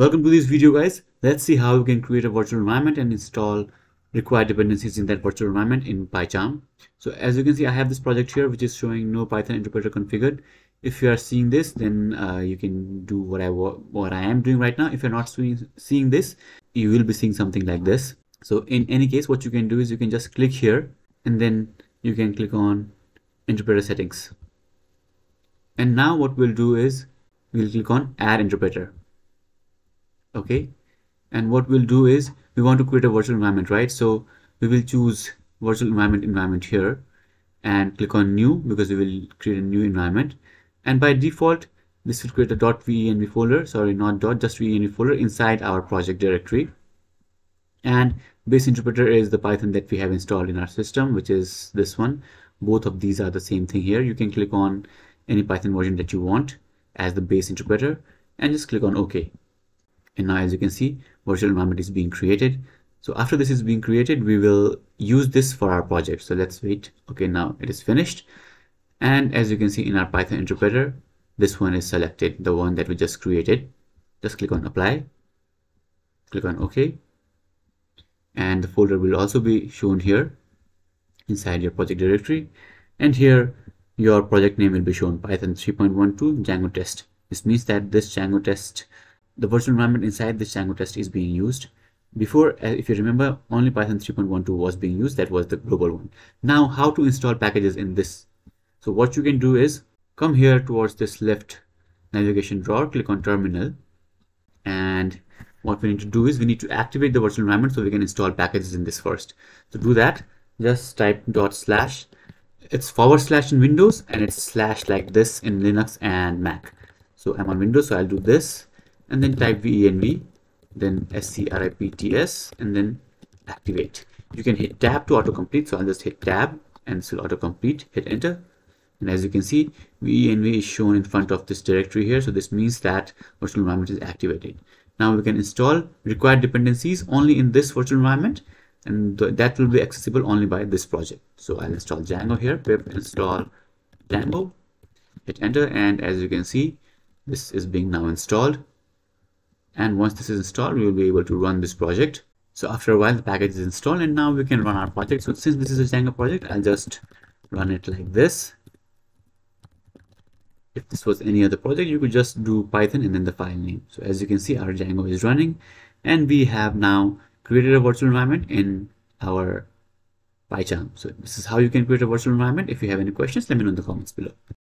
Welcome to this video guys. Let's see how we can create a virtual environment and install required dependencies in that virtual environment in PyCharm. So as you can see, I have this project here which is showing no Python interpreter configured. If you are seeing this, then uh, you can do what I what I am doing right now. If you're not seeing, seeing this, you will be seeing something like this. So in any case, what you can do is you can just click here and then you can click on interpreter settings. And now what we'll do is we'll click on add interpreter okay? And what we'll do is we want to create a virtual environment right? So we will choose virtual environment environment here and click on new because we will create a new environment. And by default this will create a .venv folder. Sorry not dot just venv folder inside our project directory. And base interpreter is the python that we have installed in our system which is this one. Both of these are the same thing here. You can click on any python version that you want as the base interpreter and just click on ok and now as you can see virtual environment is being created. So after this is being created we will use this for our project. So let's wait. Okay now it is finished. And as you can see in our python interpreter this one is selected the one that we just created. Just click on apply. Click on ok and the folder will also be shown here inside your project directory. And here your project name will be shown python 3.12 django test. This means that this django test the virtual environment inside this Django test is being used. Before, uh, if you remember, only Python 3.12 was being used. That was the global one. Now, how to install packages in this? So what you can do is come here towards this left navigation drawer, click on terminal. And what we need to do is we need to activate the virtual environment so we can install packages in this first. To do that, just type dot slash. It's forward slash in Windows and it's slash like this in Linux and Mac. So I'm on Windows, so I'll do this and then type venv then scripts and then activate. You can hit tab to autocomplete so i'll just hit tab and will autocomplete hit enter. And as you can see venv is shown in front of this directory here so this means that virtual environment is activated. Now we can install required dependencies only in this virtual environment and th that will be accessible only by this project. So i'll install django here pip install django hit enter and as you can see this is being now installed and once this is installed we will be able to run this project so after a while the package is installed and now we can run our project so since this is a django project i'll just run it like this if this was any other project you could just do python and then the file name so as you can see our django is running and we have now created a virtual environment in our PyCharm. So this is how you can create a virtual environment. If you have any questions, let me know in the comments below.